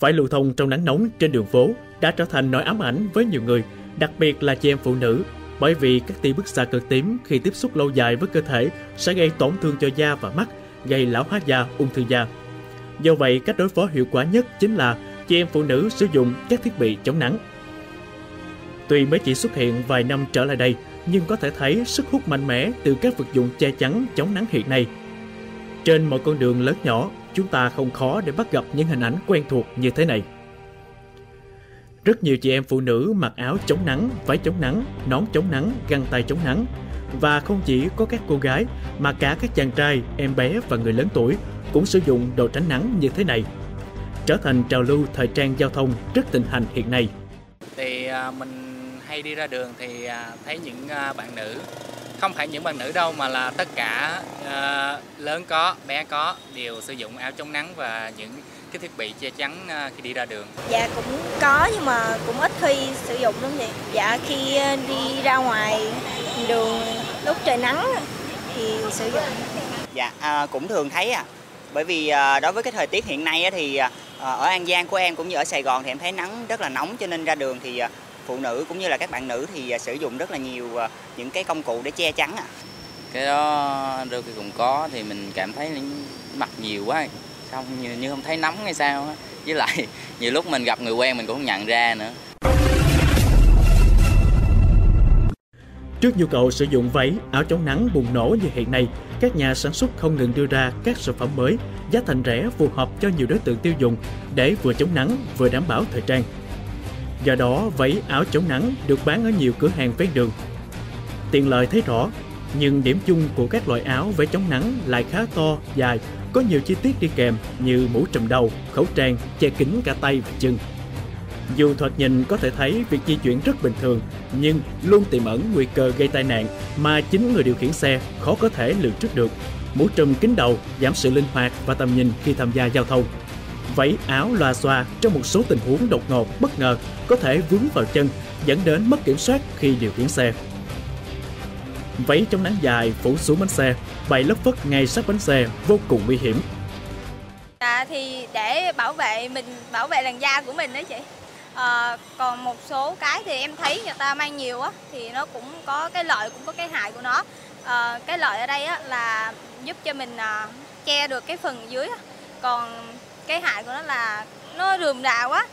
Phải lưu thông trong nắng nóng trên đường phố đã trở thành nỗi ám ảnh với nhiều người, đặc biệt là chị em phụ nữ, bởi vì các tia bức xạ cực tím khi tiếp xúc lâu dài với cơ thể sẽ gây tổn thương cho da và mắt, gây lão hóa da, ung thư da. Do vậy, cách đối phó hiệu quả nhất chính là chị em phụ nữ sử dụng các thiết bị chống nắng. Tuy mới chỉ xuất hiện vài năm trở lại đây, nhưng có thể thấy sức hút mạnh mẽ từ các vật dụng che chắn chống nắng hiện nay. Trên mọi con đường lớn nhỏ, chúng ta không khó để bắt gặp những hình ảnh quen thuộc như thế này. Rất nhiều chị em phụ nữ mặc áo chống nắng, váy chống nắng, nón chống nắng, găng tay chống nắng. Và không chỉ có các cô gái mà cả các chàng trai, em bé và người lớn tuổi cũng sử dụng đồ tránh nắng như thế này. Trở thành trào lưu thời trang giao thông rất thịnh hành hiện nay. Thì à, mình hay đi ra đường thì à, thấy những à, bạn nữ không phải những bạn nữ đâu mà là tất cả uh, lớn có bé có đều sử dụng áo chống nắng và những cái thiết bị che chắn uh, khi đi ra đường. Dạ cũng có nhưng mà cũng ít khi sử dụng lắm vậy dạ khi đi ra ngoài đường lúc trời nắng thì sử dụng. Dạ à, cũng thường thấy à. Bởi vì à, đối với cái thời tiết hiện nay thì à, ở An Giang của em cũng như ở Sài Gòn thì em thấy nắng rất là nóng cho nên ra đường thì à, phụ nữ cũng như là các bạn nữ thì à, sử dụng rất là nhiều à, những cái công cụ để che chắn ạ. Cái đó đôi khi cũng có thì mình cảm thấy mặc nhiều quá xong như, như không thấy nóng hay sao á. Với lại nhiều lúc mình gặp người quen mình cũng không nhận ra nữa. Trước nhu cầu sử dụng váy, áo chống nắng bùng nổ như hiện nay, các nhà sản xuất không ngừng đưa ra các sản phẩm mới, giá thành rẻ phù hợp cho nhiều đối tượng tiêu dùng để vừa chống nắng vừa đảm bảo thời trang. Do đó, váy áo chống nắng được bán ở nhiều cửa hàng ven đường. Tiện lợi thấy rõ, nhưng điểm chung của các loại áo váy chống nắng lại khá to, dài, có nhiều chi tiết đi kèm như mũ trùm đầu, khẩu trang, che kín cả tay và chân. Dù thoạt nhìn có thể thấy việc di chuyển rất bình thường, nhưng luôn tiềm ẩn nguy cơ gây tai nạn mà chính người điều khiển xe khó có thể lường trước được. Mũ trùm kính đầu giảm sự linh hoạt và tầm nhìn khi tham gia giao thông váy áo loa xoa trong một số tình huống đột ngột bất ngờ có thể vướng vào chân dẫn đến mất kiểm soát khi điều khiển xe. Váy chống nắng dài phủ xuống bánh xe, bày lất phất ngay sát bánh xe vô cùng nguy hiểm. À, thì để bảo vệ mình bảo vệ làn da của mình đó chị. À, còn một số cái thì em thấy người ta mang nhiều á thì nó cũng có cái lợi cũng có cái hại của nó. À, cái lợi ở đây á là giúp cho mình à, che được cái phần dưới còn cái hại của nó là nó rườm rà quá.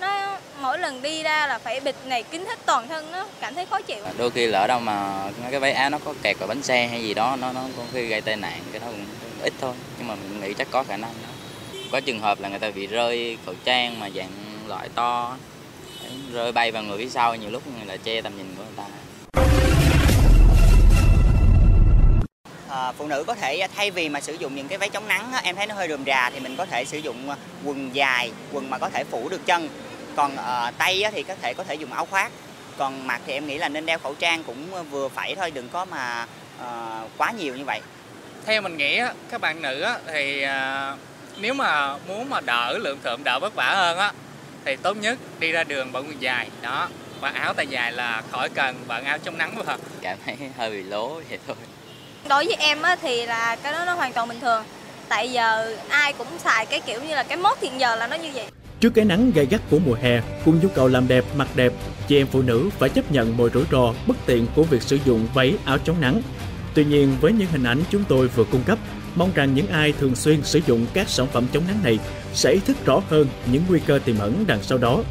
Nó mỗi lần đi ra là phải bịt này kín hết toàn thân nó cảm thấy khó chịu. Đôi khi lỡ đâu mà cái váy áo nó có kẹt vào bánh xe hay gì đó, nó nó có khi gây tai nạn, cái đó cũng ít thôi. Nhưng mà mình nghĩ chắc có khả năng đó. Có trường hợp là người ta bị rơi khẩu trang mà dạng loại to rơi bay vào người phía sau, nhiều lúc người che tầm nhìn của người ta. À, phụ nữ có thể thay vì mà sử dụng những cái váy chống nắng em thấy nó hơi rườm rà thì mình có thể sử dụng ờ, quần dài quần mà có thể phủ được chân. Còn à, tay thì có thể có thể dùng áo khoác. Còn mặt thì em nghĩ là nên đeo khẩu trang cũng vừa phải thôi đừng có mà à, quá nhiều như vậy. Theo mình nghĩ các bạn nữ thì à, nếu mà muốn mà đỡ lượng thượm đỡ vất vả hơn á thì tốt nhất đi ra đường bằng quần dài. Đó và áo tay dài là khỏi cần bận áo chống nắng vào cảm thấy hơi bị lố vậy thôi đối với em á, thì là cái đó nó hoàn toàn bình thường. Tại giờ ai cũng xài cái kiểu như là cái mốt hiện giờ là nó như vậy. Trước cái nắng gay gắt của mùa hè, cùng nhu cầu làm đẹp, mặc đẹp, chị em phụ nữ phải chấp nhận mọi rủi ro, bất tiện của việc sử dụng váy, áo chống nắng. Tuy nhiên, với những hình ảnh chúng tôi vừa cung cấp, mong rằng những ai thường xuyên sử dụng các sản phẩm chống nắng này sẽ ý thức rõ hơn những nguy cơ tiềm ẩn đằng sau đó.